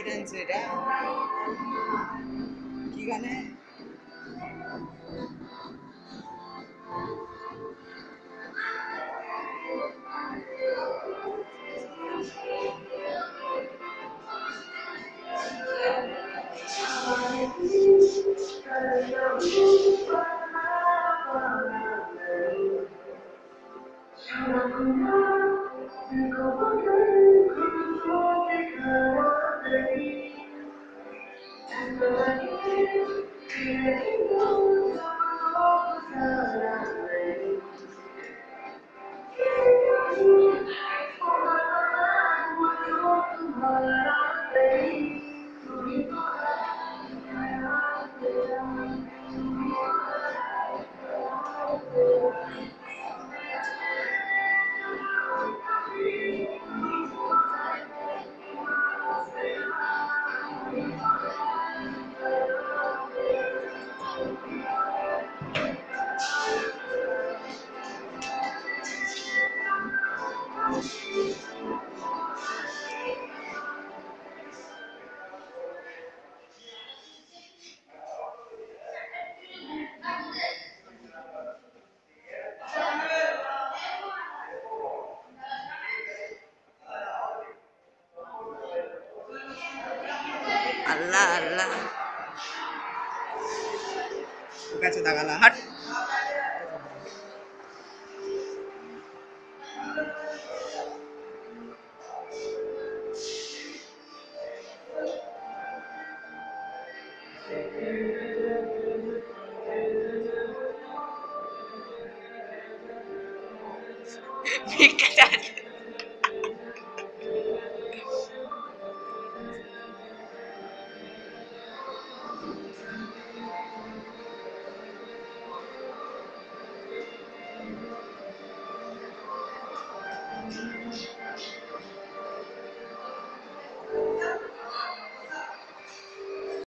pikiran sudah gimana Thank you. 和你一起流浪。Allah Allah. Bukan sudah kalah. Big cat.